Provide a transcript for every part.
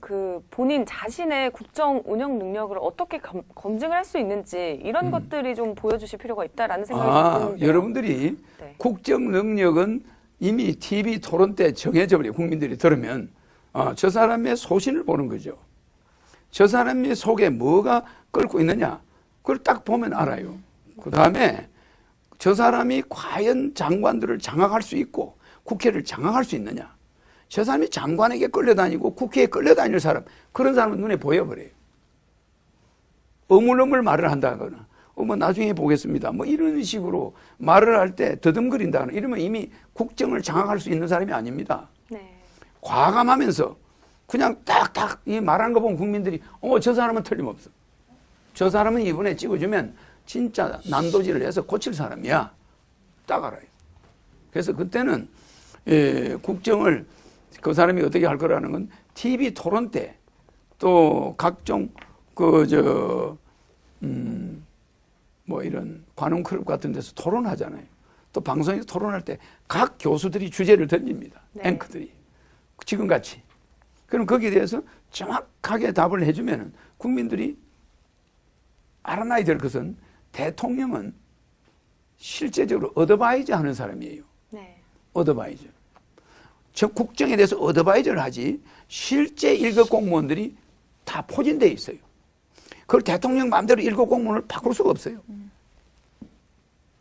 그 본인 자신의 국정 운영 능력을 어떻게 검, 검증을 할 수 있는지 이런 것들이 좀 보여주실 필요가 있다라는 생각이 음. 아. 여러분들이 네. 국정 능력은 이미 TV 토론 때 정해져 버려 국민들이 들으면 아, 저 사람의 소신을 보는 거죠. 저 사람의 속에 뭐가 끓고 있느냐 그걸 딱 보면 알아요. 그 다음에 저 사람이 과연 장관들을 장악할 수 있고 국회를 장악할 수 있느냐. 저 사람이 장관에게 끌려다니고 국회에 끌려다닐 사람 그런 사람은 눈에 보여버려요. 어물어물 말을 한다거나 어뭐 나중에 보겠습니다. 뭐 이런 식으로 말을 할 때 더듬거린다거나 이러면 이미 국정을 장악할 수 있는 사람이 아닙니다. 네. 과감하면서 그냥 딱딱 이 말하는 거 보면 국민들이 어머 저 사람은 틀림없어. 저 사람은 이번에 찍어주면 진짜 난도질을 해서 고칠 사람이야. 딱 알아요. 그래서 그때는 예, 국정을 그 사람이 어떻게 할 거라는 건 TV 토론 때 또 각종 그 저 음, 뭐 이런 관훈 클럽 같은 데서 토론하잖아요. 또 방송에서 토론할 때 각 교수들이 주제를 던집니다. 네. 앵커들이. 지금 같이. 그럼 거기에 대해서 정확하게 답을 해주면은 국민들이 알아놔야 될 것은 대통령은 실제적으로 어드바이저 하는 사람이에요. 네. 어드바이저. 저 국정에 대해서 어드바이저를 하지 실제 일급 공무원들이 다 포진돼 있어요. 그걸 대통령 마음대로 일급 공무원을 바꿀 수가 없어요.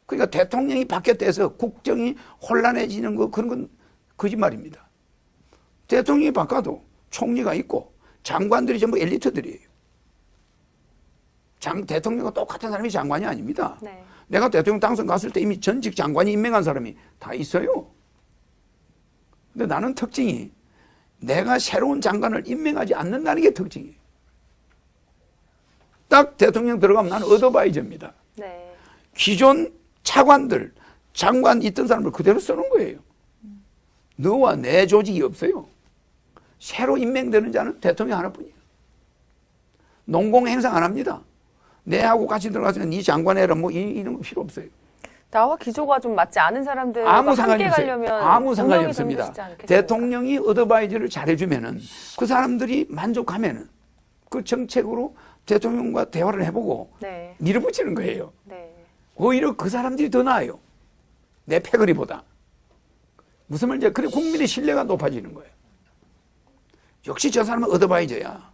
그러니까 대통령이 바뀌었다 해서 국정이 혼란해지는 거 그런 건 거짓말입니다. 대통령이 바꿔도 총리가 있고 장관들이 전부 엘리트들이에요. 장, 대통령과 똑같은 사람이 장관이 아닙니다. 네. 내가 대통령 당선 갔을 때 이미 전직 장관이 임명한 사람이 다 있어요. 근데 나는 특징이 내가 새로운 장관을 임명하지 않는다는 게 특징이에요. 딱 대통령 들어가면 나는 어드바이저입니다. 네. 기존 차관들, 장관 있던 사람을 그대로 쓰는 거예요. 너와 내 조직이 없어요. 새로 임명되는 자는 대통령 하나뿐이에요. 농공 행상 안 합니다. 내하고 같이 들어가서 네 장관 해라 뭐 이- 이런 거 필요 없어요. 나와 기조가 좀 맞지 않은 사람들과 아무 상관이 함께 없어요. 가려면 아무 상관이 없습니다. 대통령이 어드바이저를 잘해주면은 그 사람들이 만족하면은 그 정책으로 대통령과 대화를 해보고 네. 밀어붙이는 거예요. 네. 오히려 그 사람들이 더 나아요. 내 패거리보다. 무슨 말인지 그래 국민의 신뢰가 높아지는 거예요. 역시 저 사람은 어드바이저야.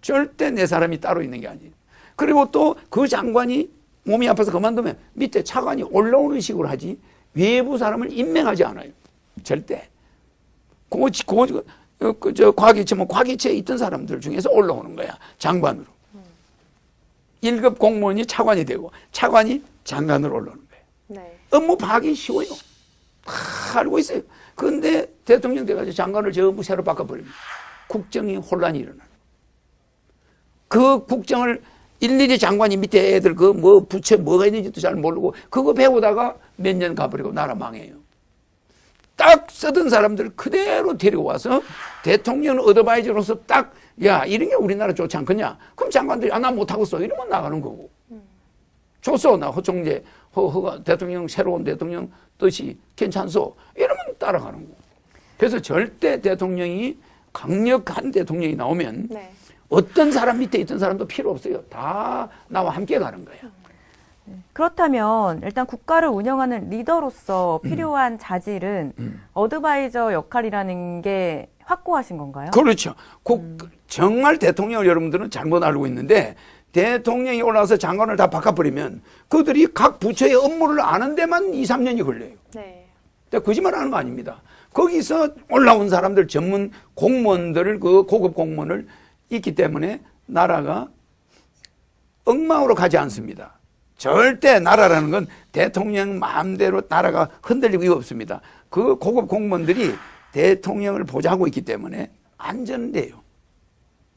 절대 내 사람이 따로 있는 게 아니에요. 그리고 또 그 장관이 몸이 아파서 그만두면 밑에 차관이 올라오는 식으로 하지 외부 사람을 임명하지 않아요. 절대. 그거, 그거, 어, 그, 저, 과기처, 뭐, 과기처에 있던 사람들 중에서 올라오는 거야. 장관으로. 일 1급 공무원이 차관이 되고, 차관이 장관으로 올라오는 거예요. 네. 업무 파악이 쉬워요. 다 알고 있어요. 그런데 대통령 돼가지고 장관을 전부 새로 바꿔버립니다. 국정이 혼란이 일어나는. 그 국정을 일일이 장관이 밑에 애들 그 뭐 부처 뭐가 있는지도 잘 모르고 그거 배우다가 몇 년 가버리고 나라 망해요. 딱 쓰던 사람들 그대로 데리고 와서 대통령 어드바이저로서 딱 야 이런 게 우리나라 좋지 않겠냐? 그럼 장관들이 아 나 못하겠어 이러면 나가는 거고. 좋소 나 허총재 허, 허가 대통령 새로운 대통령 뜻이 괜찮소 이러면 따라가는 거고. 그래서 절대 대통령이 강력한 대통령이 나오면 네. 어떤 사람 밑에 있던 사람도 필요 없어요. 다 나와 함께 가는 거야. 그렇다면 일단 국가를 운영하는 리더로서 음. 필요한 자질은 어드바이저 역할이라는 게 확고하신 건가요? 그렇죠. 국, 정말 대통령을 여러분들은 잘못 알고 있는데 대통령이 올라와서 장관을 다 바꿔버리면 그들이 각 부처의 업무를 아는 데만 2, 3년이 걸려요. 네. 근데 거짓말 하는 거 아닙니다. 거기서 올라온 사람들 전문 공무원들 그 고급 공무원을 있기 때문에 나라가 엉망으로 가지 않습니다. 절대 나라라는 건 대통령 마음대로 나라가 흔들리고 없습니다. 그 고급 공무원들이 대통령을 보좌하고 있기 때문에 안전돼요.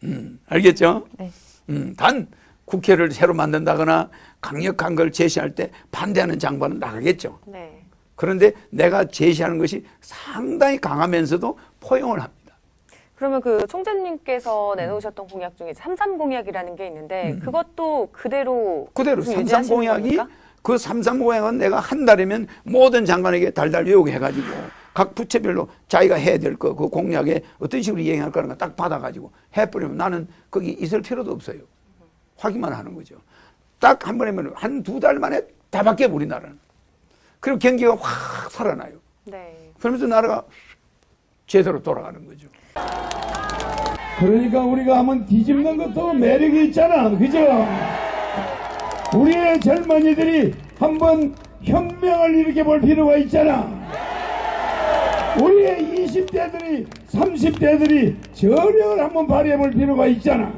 음, 알겠죠? 네. 음, 단 국회를 새로 만든다거나 강력한 걸 제시할 때 반대하는 장관은 나가겠죠. 네. 그런데 내가 제시하는 것이 상당히 강하면서도 포용을 합니다. 그러면 그 총재님께서 내놓으셨던 공약 중에 삼삼 공약이라는 게 있는데 그것도 그대로 음. 그대로 삼삼 공약이? 그 삼삼 공약은 내가 한 달이면 모든 장관에게 달달 요구해가지고 각 부처별로 자기가 해야 될 거, 그 공약에 어떤 식으로 이행할 거는 거 딱 받아가지고 해버리면 나는 거기 있을 필요도 없어요. 확인만 하는 거죠. 딱 한 번 하면 한 두 달 만에 다 바뀌어 우리나라는. 그럼 경기가 확 살아나요. 네. 그러면서 나라가 제대로 돌아가는 거죠. 그러니까 우리가 한번 뒤집는 것도 매력이 있잖아. 그죠? 우리의 젊은이들이 한번 혁명을 일으켜 볼 필요가 있잖아. 우리의 20대들이, 30대들이 저력을 한번 발휘해 볼 필요가 있잖아.